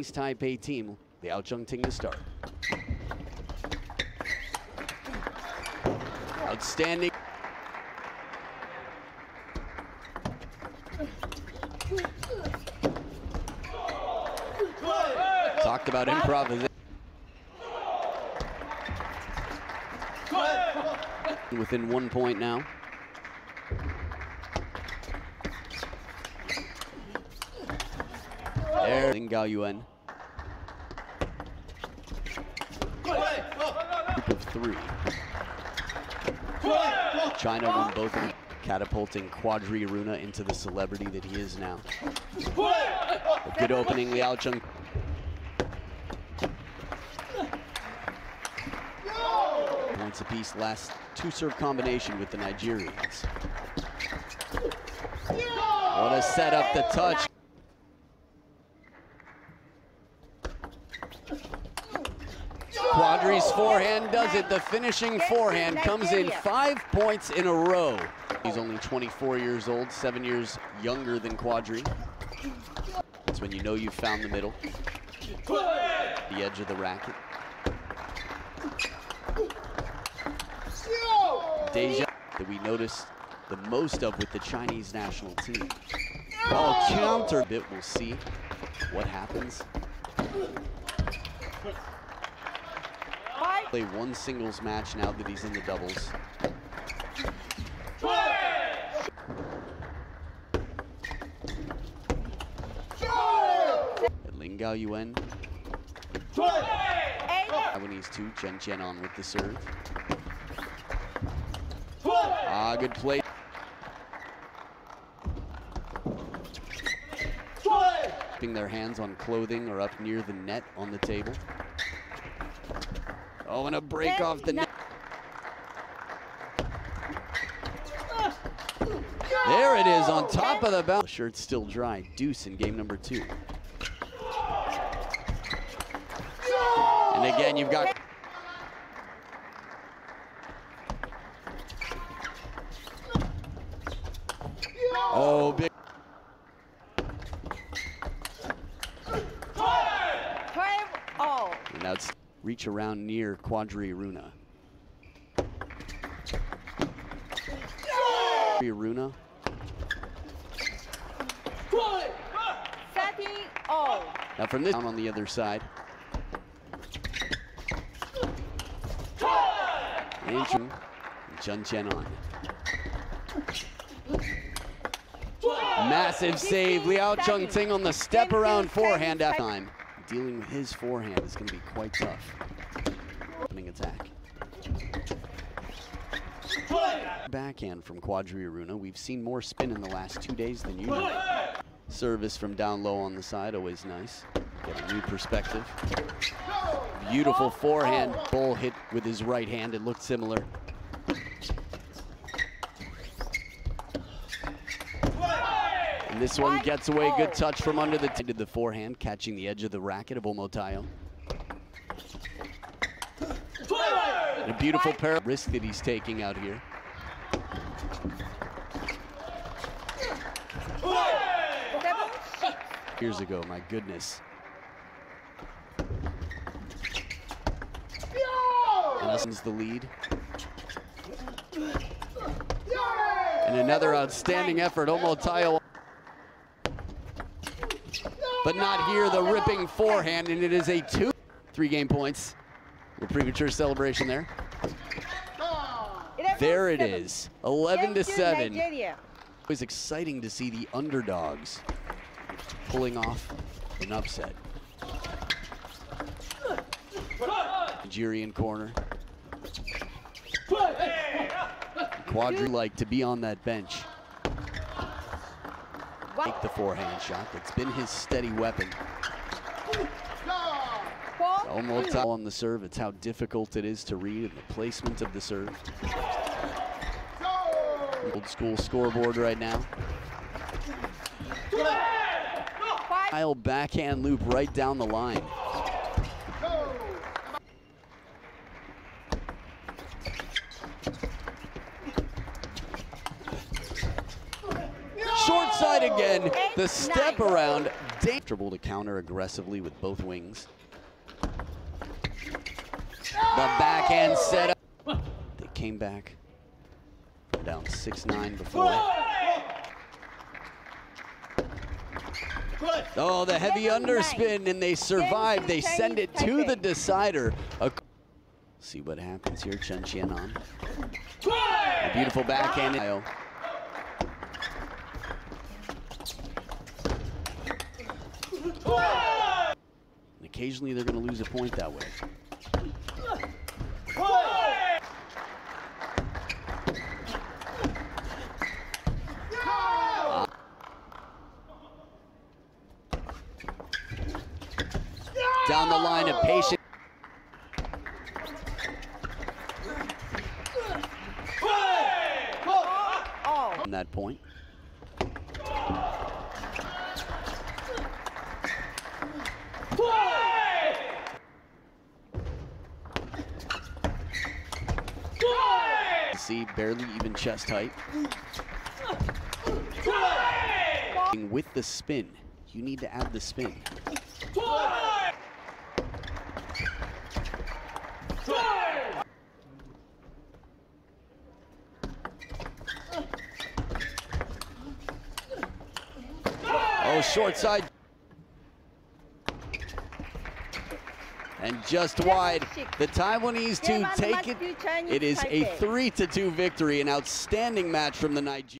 East Taipei team, Liao Chengting to start. Outstanding. Talked about improvisation. Within one point now. Lin Gao Yuan. Group of three. China won both of them, catapulting Quadri Aruna into the celebrity that he is now. A good opening, Liao Chung. Points apiece, last two serve combination with the Nigerians. What a setup, the touch. Quadri's forehand does it. The finishing forehand comes in five points in a row. He's only 24 years old, seven years younger than Quadri. That's when you know you've found the middle. The edge of the racket. Deja that we noticed the most of with the Chinese national team. Oh, counter bit, we'll see what happens. Play one singles match now that he's in the doubles. Lin Gao Yuan. Taiwanese two, Chen Chien-An with the serve. Ah, good play. Keeping their hands on clothing or up near the net on the table. Oh, and a break off the net. There it is on top of the bell. Shirt's still dry. Deuce in game number two. And again, you've got Oh, big. Oh. And now it's reach around near Quadri Aruna. Aruna. Setting all. Now from this down on the other side. And Chun Chun Chen on. Massive save. Liao Cheng Ting on the step around forehand at time. Dealing with his forehand is going to be quite tough. Opening attack. Backhand from Quadri Aruna. We've seen more spin in the last two days than usual. Service from down low on the side, always nice. Get a new perspective. Beautiful forehand. Bull hit with his right hand. It looked similar. And this one gets away. Good touch from under the did the forehand, catching the edge of the racket of Omotayo. And a beautiful pair of risk that he's taking out here. Years ago, my goodness. And Usman's the lead. And another outstanding effort, Omotayo. But not here, the ripping forehand, and it is a two. Three game points. A premature celebration there. There it is, 11 to 7. Nigeria. Always exciting to see the underdogs pulling off an upset. Nigerian corner. Quadri like to be on that bench. Make the forehand shot. That's been his steady weapon. Almost on the serve. It's how difficult it is to read and the placement of the serve. Old school scoreboard right now. Kyle backhand loop right down the line. Short side again. The step nine. around. Comfortable to counter aggressively with both wings. The backhand set up. They came back. Down 6-9 before. Oh, the heavy underspin, and they survive. They send it to the decider. See what happens here, Chen Chien-An. A beautiful backhand. And occasionally they're going to lose a point that way. Down the line of patient. On that point. See, barely even chest height. With the spin, you need to add the spin. Oh, short side. And just wide. The Taiwanese to take it. It is a 3 to 2 victory, an outstanding match from the Nigerians.